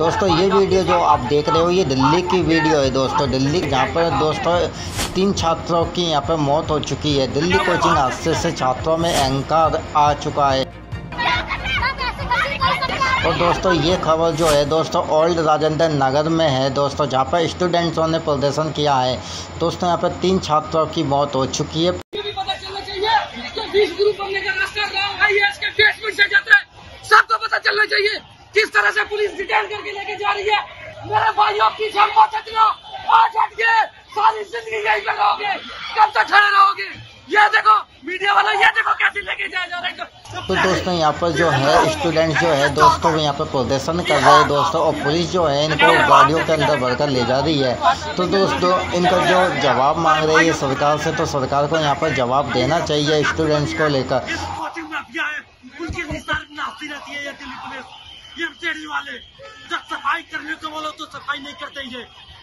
दोस्तों, ये वीडियो जो आप देख रहे हो, ये दिल्ली की वीडियो है दोस्तों। दिल्ली जहाँ पर दोस्तों, तीन छात्रों की यहाँ पर मौत हो चुकी है। दिल्ली कोचिंग हादसे से छात्रों में अहंकार आ चुका है। और दोस्तों, ये खबर जो है दोस्तों, ओल्ड राजेंद्र नगर में है दोस्तों, जहाँ पर स्टूडेंट्सों ने प्रदर्शन किया है। दोस्तों, यहाँ पर तीन छात्रों की मौत हो चुकी है। सबको पता चलना चाहिए। किस तरह से पुलिस डिटेन करके लेके जा रही है? मेरे भाइयों की मत हटना। आज हट गए सारी ज़िंदगी यही कर रहोगे। कब तक खड़े रहोगे? ये देखो मीडिया वाला ये देखो कैसे लेके जाया जा रहा है। तो दोस्तों यहाँ पर जो है स्टूडेंट जो है दोस्तों यहाँ पर प्रदर्शन कर रहे हैं दोस्तों और पुलिस जो है इनको गाड़ियों के अंदर भरकर ले जा रही है। तो दोस्तों इनका जो जवाब मांग रही है सरकार से तो सरकार को यहाँ पर जवाब देना चाहिए स्टूडेंट्स को लेकर। ये ये वाले जब सफ़ाई करने को बोलो तो सफ़ाई नहीं करते ये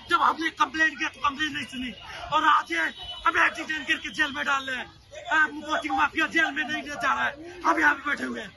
जब हमने कंप्लेन किया तो कंप्लेन नहीं सुनी और आज ये हमें एक्सीडेंट करके जेल में डाल रहे हैं कोचिंग माफिया जेल में नहीं जा रहा है हम यहाँ पे बैठे हुए हैं